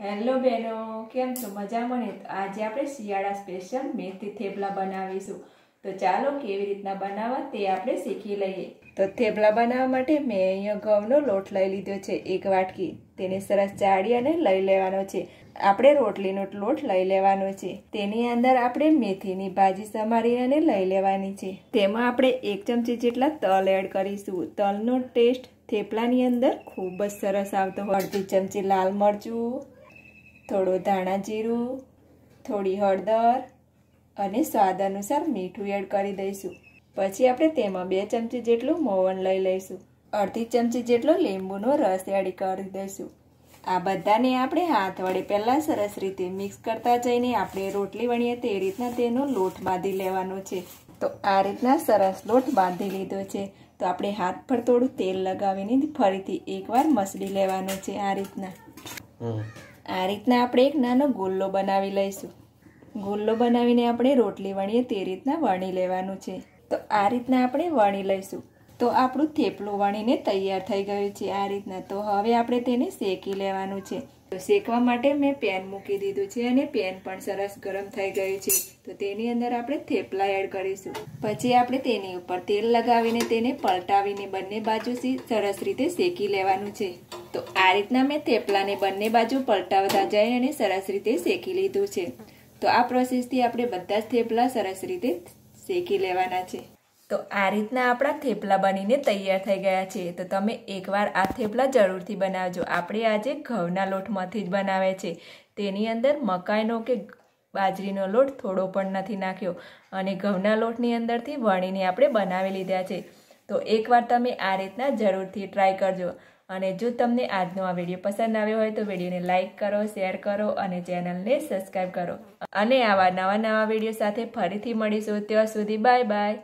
Hello બેનો, કેમ છો? મજામાં ને? આજે આપણે શિયાળા સ્પેશિયલ મેથી થેપલા બનાવીશું. તો ચાલો કેવી રીતના બનાવવા તે આપણે શીખી લઈએ. તો થેપલા બનાવવા માટે મેં અહીંયા ઘઉંનો લોટ લઈ લીધો છે, એક વાટકી. તેને સરસ ચાળી અને લઈ લેવાનો છે. આપણે રોટલીનો લોટ લઈ લેવાનો છે. તેની અંદર આપણે મેથીની ભાજી સમારી અને લઈ લેવાની છે. તેમાં આપણે એક ચમચી જેટલા તલ એડ કરીશું. તલનો ટેસ્ટ થેપલાની અંદર ખૂબ જ સરસ આવતો અડધી ચમચી લાલ મરચું થોડું ધાણા જીરું, થોડી હળદર અને સ્વાદ અનુસાર મીઠું એડ કરી દઈશું. પછી આપણે તેમાં બે ચમચી જેટલું મોવન લઈ લઈશું. અડધી ચમચી જેટલો લીંબુનો રસ એડ કરી દઈશું. આ બધાને આપણે હાથ વડે પહેલાં સરસ રીતે મિક્સ કરતા જઈને આપણે રોટલી વણીએ તે રીતના તેનો લોટ બાંધી લેવાનો છે. તો આ રીતના સરસ લોટ બાંધી લીધો છે. તો આપણે હાથ પર થોડું તેલ લગાવીને ફરીથી એકવાર મસળી લેવાનું છે આ રીતના. આ રીતના આપણે એક નાનો ગુલ્લો બનાવી લઈશું. ગુલ્લો બનાવીને આપણે રોટલી વણીએ તે રીતના વણી લેવાનું છે. તો આ રીતના આપણે વણી લઈશું. તો આપણું થેપલું વણીને તૈયાર થઈ ગયું છે આ રીતના. તો હવે આપણે તેને શેકી લેવાનું છે. તો શેકવા માટે મેં પેન મૂકી દીધું છે અને પેન પણ સરસ ગરમ થઈ ગયું છે. તો તેની અંદર આપણે થેપલા એડ કરીશું. પછી આપણે તેની ઉપર તેલ લગાવીને તેને પલટાવીને બંને બાજુથી સરસ રીતે શેકી લેવાનું છે. તો આ રીતના મેં થેપલાને બંને બાજુ પલટાવતા જઈ અને સરસ રીતે શેકી લીધું છે. તો આ પ્રોસેસથી આપણે બધા જ થેપલા સરસ રીતે શેકી લેવાના છે. તો આ રીતના આપણા થેપલા બનીને તૈયાર થઈ ગયા છે. તો તમે એકવાર આ થેપલા જરૂરથી બનાવજો. આપણે આજે ઘઉંના લોટમાંથી જ બનાવે છે. તેની અંદર મકાઈનો કે બાજરીનો લોટ થોડો પણ નથી નાખ્યો. અને ઘઉંના લોટની અંદરથી વણીને આપણે બનાવી લીધા છે. તો એકવાર તમે આ રીતના જરૂરથી ટ્રાય કરજો. અને જો તમને આજનો આ વીડિયો પસંદ આવ્યો હોય તો વિડીયોને લાઇક કરો, શેર કરો અને ચેનલને સબસ્ક્રાઈબ કરો. અને આવા નવા નવા વીડિયો સાથે ફરીથી મળીશું. ત્યાં સુધી બાય બાય.